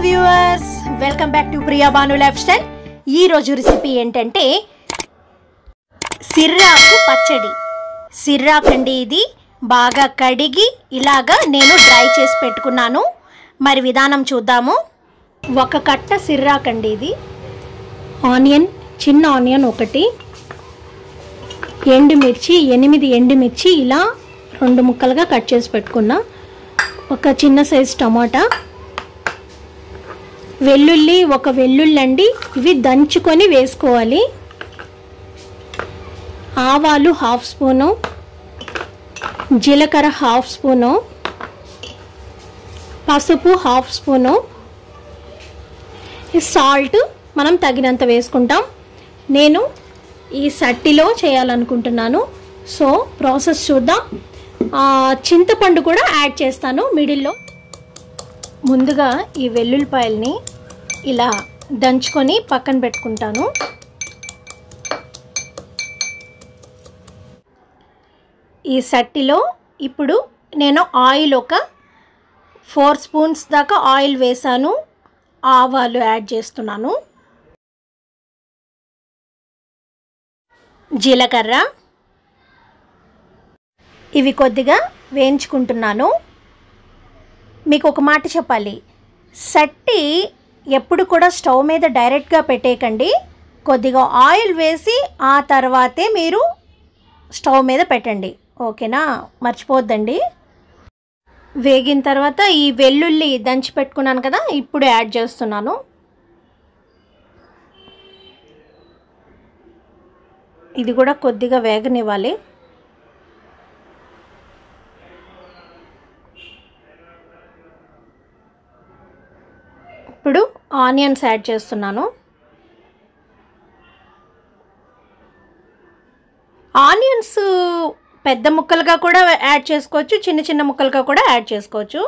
Viewers welcome back to Priya Banu lifestyle ఈ రోజు recipe ఏంటంటే సిర్రాకు పచ్చడి. సిర్రాకు అండి ఇది. బాగా కడిగి ఇలాగా నేను డ్రై చేసి పెట్టుకున్నాను. మరి విధానం చూద్దాము. ఒక కట్ట సిర్రాకు అండి ఇది. ఆనియన్ చిన్న ఆనియన్ ఒకటి. ఎండుమిర్చి ఎనిమిది ఎండుమిర్చి ఇలా రెండు ముక్కలుగా కట్ చేసి పెట్టుకున్నా. ఒక చిన్న సైజ్ టమాటా. వెల్లుల్లి ఒక వెల్లుల్లి అండి ఇవి దంచుకొని వేసుకోవాలి. ఆవాలు హాఫ్ స్పూను జీలకర్ర హాఫ్ స్పూను పసుపు హాఫ్ స్పూను. సాల్ట్ మనం తగినంత వేసుకుంటాం. నేను ఈ సట్టిలో చేయాలనుకుంటున్నాను. సో ప్రాసెస్ చూద్దాం. చింతపండు కూడా యాడ్ చేస్తాను మిడిల్లో. ముందుగా ఈ వెల్లుల్లిపాయల్ని ఇలా దంచుకొని పక్కన పెట్టుకుంటాను. ఈ సట్టిలో ఇప్పుడు నేను ఆయిల్ ఒక ఫోర్ స్పూన్స్ దాకా ఆయిల్ వేసాను. ఆవాలు యాడ్ చేస్తున్నాను. జీలకర్ర. ఇవి కొద్దిగా వేయించుకుంటున్నాను. మీకు ఒక మాట చెప్పాలి. సట్టి ఎప్పుడు కూడా స్టవ్ మీద డైరెక్ట్గా పెట్టేయకండి. కొద్దిగా ఆయిల్ వేసి ఆ తర్వాతే మీరు స్టవ్ మీద పెట్టండి. ఓకేనా? మర్చిపోద్దండి వేగిన తర్వాత ఈ వెల్లుల్లి దంచి పెట్టుకున్నాను కదా ఇప్పుడు యాడ్ చేస్తున్నాను. ఇది కూడా కొద్దిగా వేగనివ్వాలి. ఇప్పుడు ఆనియన్స్ యాడ్ చేస్తున్నాను. ఆనియన్స్ పెద్ద ముక్కలుగా కూడా యాడ్ చేసుకోవచ్చు చిన్న చిన్న ముక్కలుగా కూడా యాడ్ చేసుకోవచ్చు.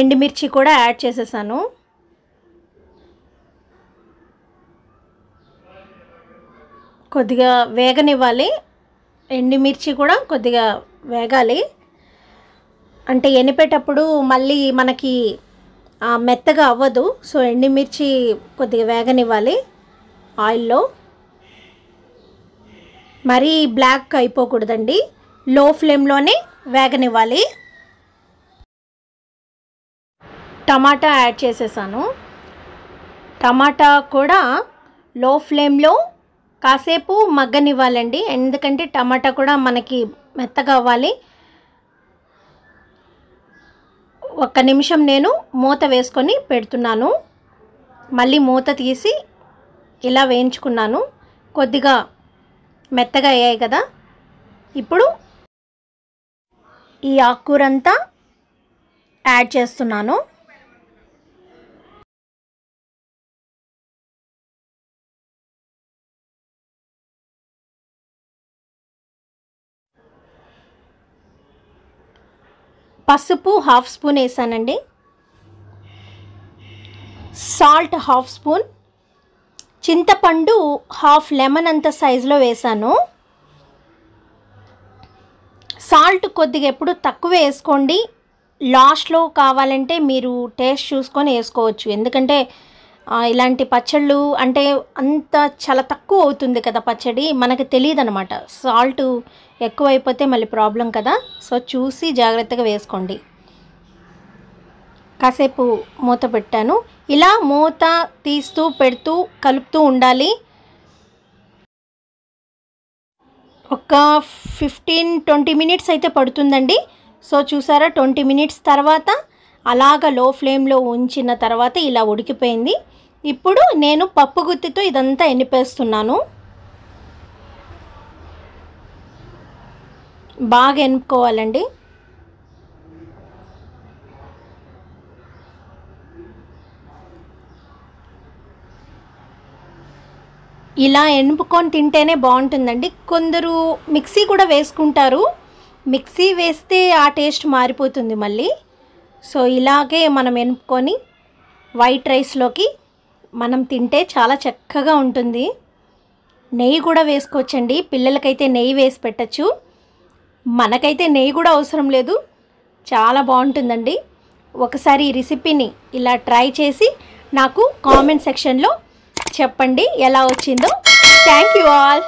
ఎండుమిర్చి కూడా యాడ్ చేసేసాను. కొద్దిగా వేగనివ్వాలి. ఎండుమిర్చి కూడా కొద్దిగా వేగాలి. అంటే ఎనిపేటప్పుడు మళ్ళీ మనకి మెత్తగా అవ్వదు. సో ఎండుమిర్చి కొద్దిగా వేగనివ్వాలి ఆయిల్లో. మరీ బ్లాక్ అయిపోకూడదండి. లో ఫ్లేమ్లోనే వేగనివ్వాలి. టమాటా యాడ్ చేసేసాను. టమాటా కూడా లో ఫ్లేమ్లో కాసేపు మగ్గనివ్వాలండి. ఎందుకంటే టమాటా కూడా మనకి మెత్తగా అవ్వాలి. ఒక్క నిమిషం నేను మూత వేసుకొని పెడుతున్నాను. మళ్ళీ మూత తీసి ఇలా వేయించుకున్నాను. కొద్దిగా మెత్తగా అయ్యాయి కదా. ఇప్పుడు ఈ ఆకుకూరంతా యాడ్ చేస్తున్నాను. పసుపు హాఫ్ స్పూన్ వేసానండి. Salt half spoon. చింతపండు హాఫ్ లెమన్ అంత సైజులో వేసాను. సాల్ట్ కొద్దిగా ఎప్పుడు తక్కువ వేసుకోండి. లాస్ట్లో కావాలంటే మీరు టేస్ట్ చూసుకొని వేసుకోవచ్చు. ఎందుకంటే ఇలాంటి పచ్చళ్ళు అంటే అంత చాలా తక్కువ అవుతుంది కదా పచ్చడి. మనకి తెలియదు అనమాట సాల్ట్ ఎక్కువైపోతే మళ్ళీ ప్రాబ్లం కదా. సో చూసి జాగ్రత్తగా వేసుకోండి. కాసేపు మూత పెట్టాను. ఇలా మూత తీస్తూ పెడుతూ కలుపుతూ ఉండాలి. ఒక ఫిఫ్టీన్ ట్వంటీ మినిట్స్ అయితే పడుతుందండి. సో చూసారా ట్వంటీ మినిట్స్ తర్వాత అలాగ లో ఫ్లేమ్లో ఉంచిన తర్వాత ఇలా ఉడికిపోయింది. ఇప్పుడు నేను పప్పు గుత్తితో ఇదంతా ఎనిపేస్తున్నాను బాగా ఎనుపుకోవాలండి ఇలా ఎనుపుకొని తింటేనే బాగుంటుందండి. కొందరు మిక్సీ కూడా వేసుకుంటారు. మిక్సీ వేస్తే ఆ టేస్ట్ మారిపోతుంది మళ్ళీ. సో ఇలాగే మనం ఎనుపుకొని వైట్ రైస్లోకి మనం తింటే చాలా చక్కగా ఉంటుంది. నెయ్యి కూడా వేసుకోవచ్చండి. పిల్లలకైతే నెయ్యి వేసి పెట్టచ్చు. మనకైతే నెయ్యి కూడా అవసరం లేదు. చాలా బాగుంటుందండి. ఒకసారి ఈ రెసిపీని ఇలా ట్రై చేసి నాకు కామెంట్ సెక్షన్లో చెప్పండి ఎలా వచ్చిందో. Thank you all.